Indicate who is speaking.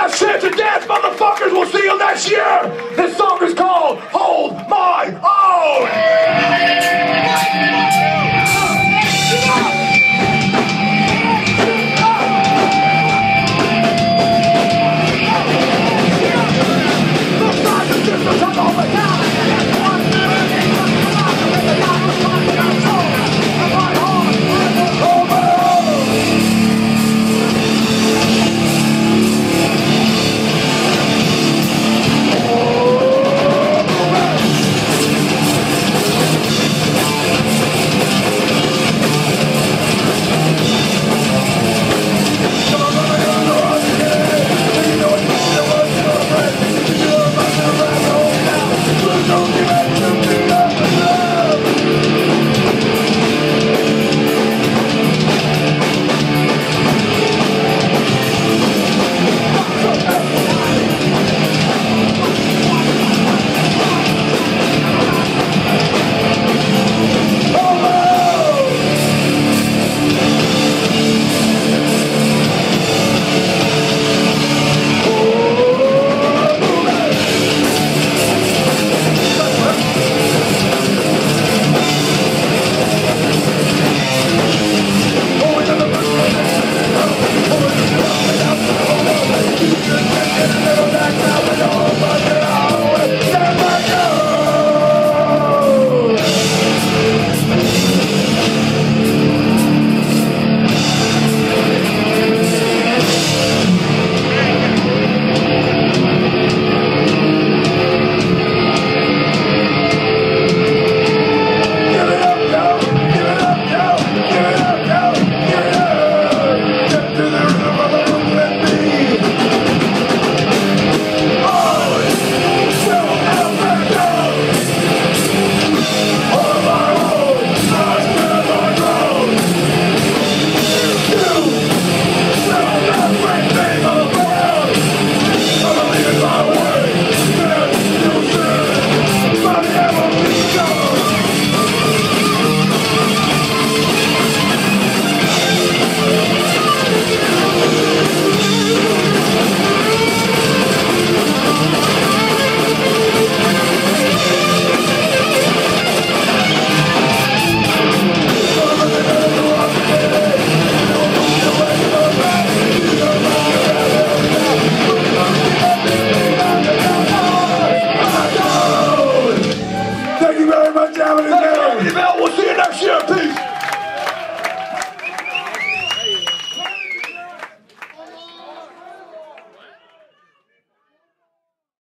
Speaker 1: last chance to dance, motherfuckers. We'll see you next year. This song is called Hold My